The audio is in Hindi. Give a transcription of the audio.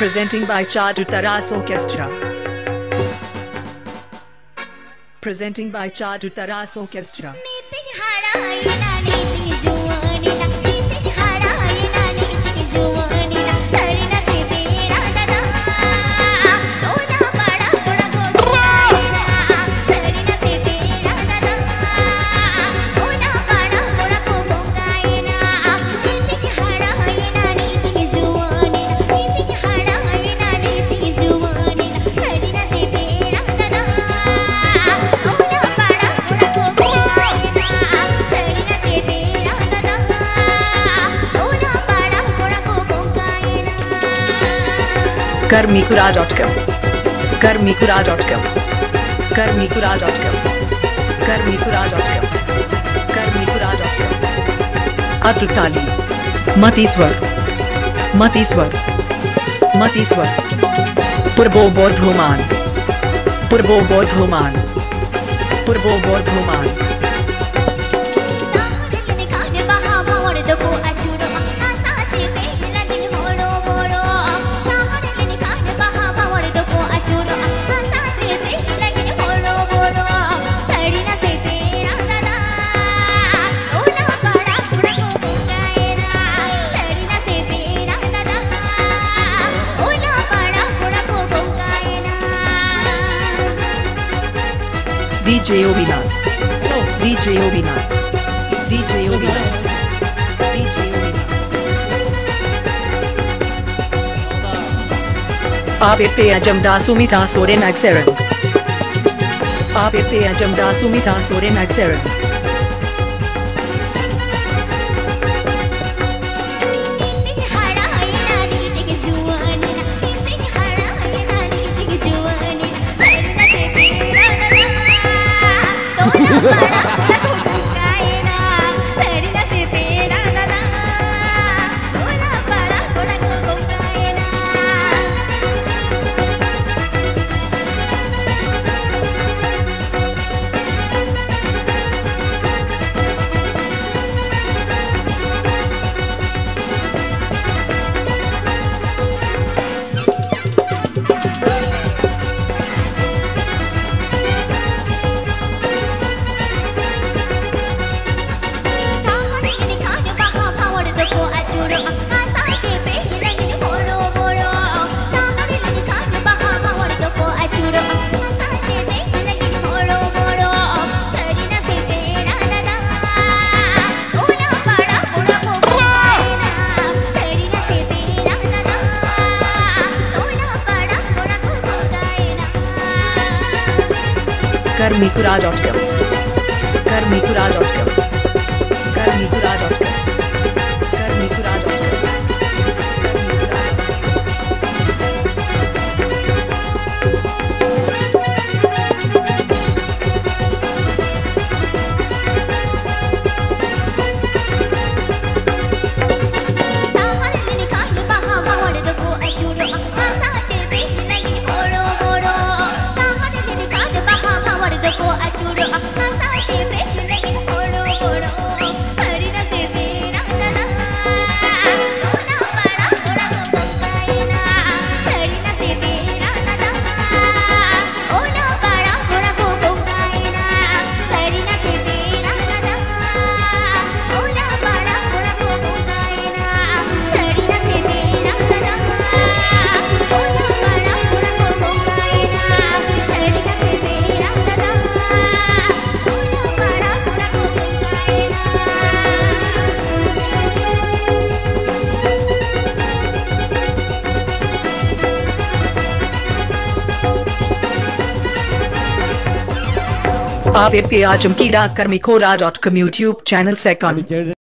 Presenting by Chaduttaras Orchestra. Presenting by Chaduttaras Orchestra. karmikura dot com karmikura dot com karmikura dot com karmikura dot com karmikura dot com Atul ताली मतीश्वर मतीश्वर मतीश्वर पूर्वो बौद्धोमान पूर्वो बौद्धोमान पूर्वो बौद्धोमान DJ Obinas. DJ Obinas. DJ Obinas. Abe pe ABP Ajamda Sumita Soren Axeran. ABP Ajamda Sumita Soren Axeran. कर्मिकुरा डॉट कॉम। कर्मिक आप की डाक कर्मी खोरा डॉट कम यूट्यूब चैनल से